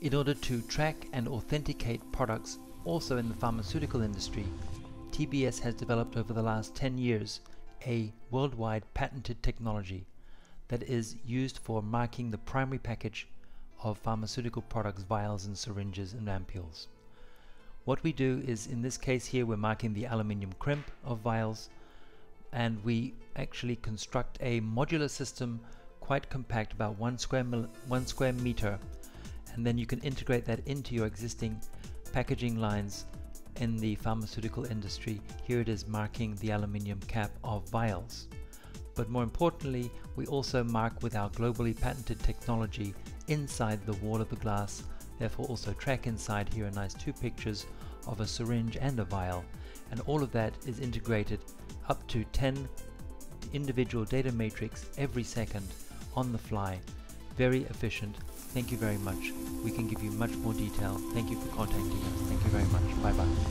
In order to track and authenticate products also in the pharmaceutical industry, TBS has developed over the last 10 years a worldwide patented technology that is used for marking the primary package of pharmaceutical products, vials and syringes and ampules. What we do is, in this case here, we're marking the aluminium crimp of vials and we actually construct a modular system quite compact, about one square, one square meter and then you can integrate that into your existing packaging lines in the pharmaceutical industry. Here it is marking the aluminium cap of vials. But more importantly, we also mark with our globally patented technology inside the wall of the glass, therefore also TRACKinside here a nice two pictures of a syringe and a vial. And all of that is integrated up to 10 individual data matrix every second on the fly. Very efficient. Thank you very much. We can give you much more detail. Thank you for contacting us. Thank you very much. Bye bye.